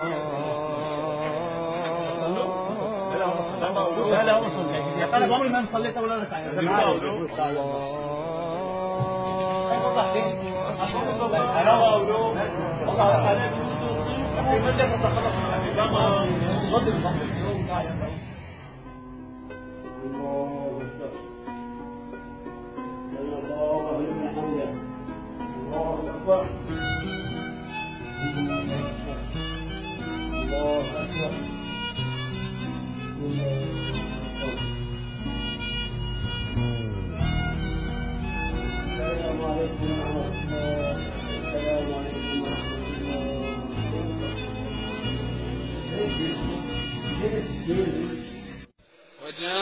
لا لا اصل هيك أنا بعمري ما صليت ولا ركعه خلص غض الله أكبر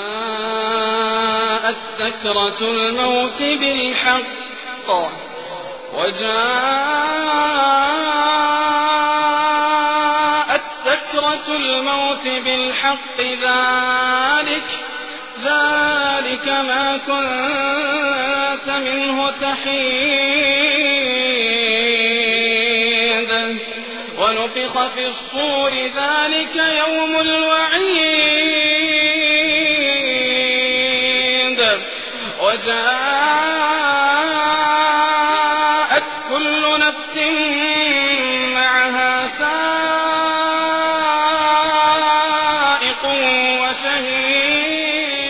وجاءت سكرة الموت بالحق. وجاءت سكرة الموت بالحق ذلك ذلك ما كنت منه تحيد ونفخ في الصور ذلك يوم الوعيد. وجاءت كل نفس وشهيد